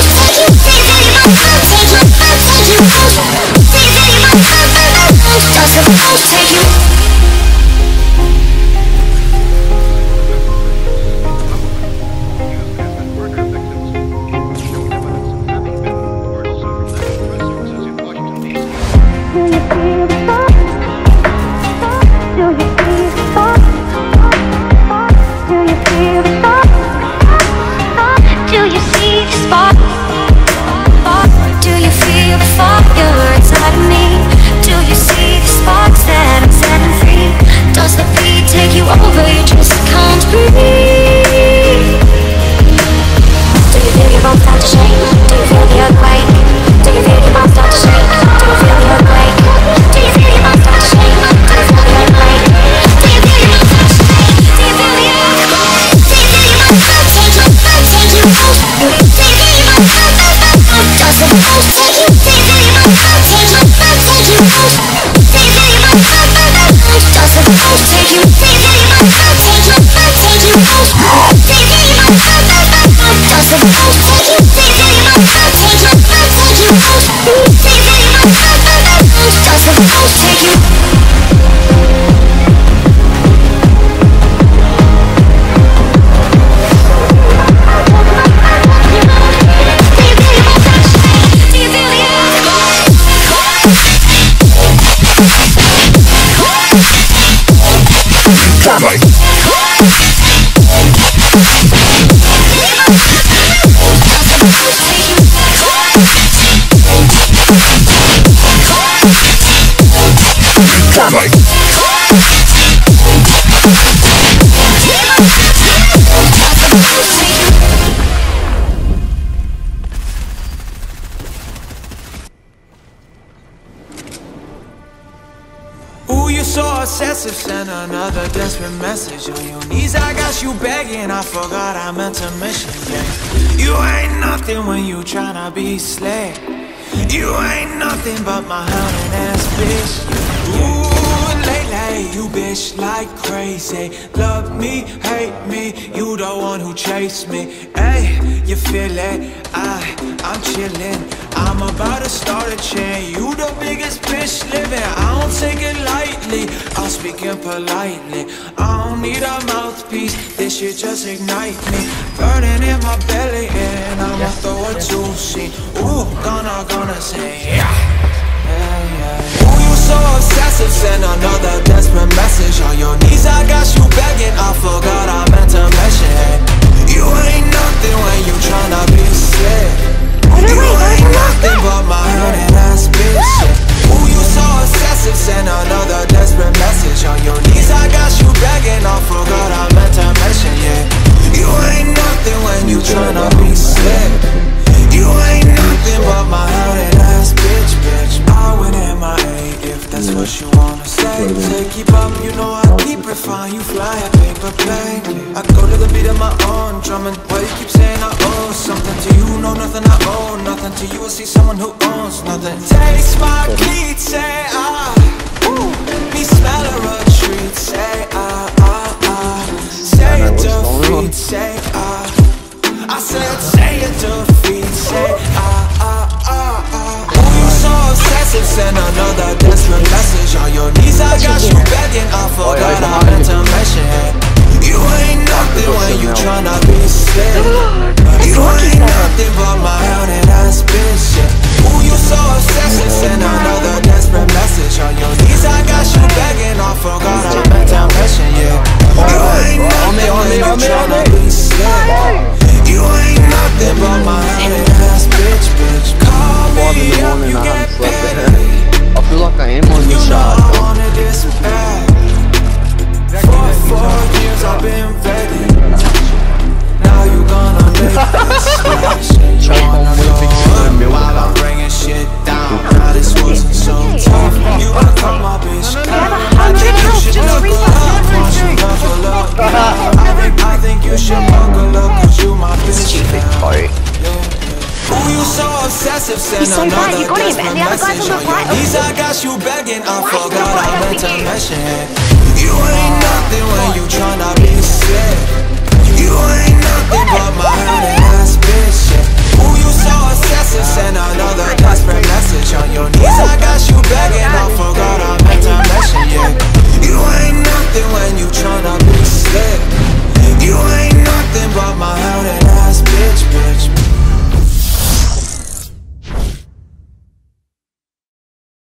Take Ooh, you so obsessive, send another desperate message on your knees. I got you begging, I forgot I meant to mention, yeah. You ain't nothing when you tryna be slick. You ain't nothing but my honey ass bitch. Ooh, lately you bitch like crazy. Love me, hate me, you the one who chased me. Hey, you feel it? I, I'm chillin'. I'm about to start a chain. You the biggest bitch living. I don't take it lightly. I'm speaking politely. I don't need a mouthpiece. This shit just ignite me. Burning in my belly, and I'ma throw a scene. Ooh, gonna gonna say yeah. Yeah, yeah. Ooh, you so obsessive, send another obsessive, send another desperate message On your knees, I got you begging I forgot I meant to mention, yeah. You ain't nothing when you tryna be sick. You ain't nothing but my honey ass bitch, bitch. I went in my if that's what you wanna say. Say keep up, you know I keep it fine. You fly a paper plane. I go to the beat of my own drumming Why you keep saying I owe something to you? Know nothing I owe nothing to you. I see someone who owns nothing. Taste my beat, say Send another desperate message. On your knees I got you begging I forgot I meant to mention You ain't nothing when you tryna be slick You ain't nothing but my honey ass bitch. Ooh, you so obsessive Send another desperate message. On your knees I got you begging I forgot I meant to mention yeah You ain't nothing when you tryna be slick You ain't nothing but my honey morning you I slept I feel like I am on the shot. So obsessive, send He's so another you got him, and the other guy's on the message on right. your knees. I got you begging, I forgot I meant to mention. You ain't nothing when you tryna be sick.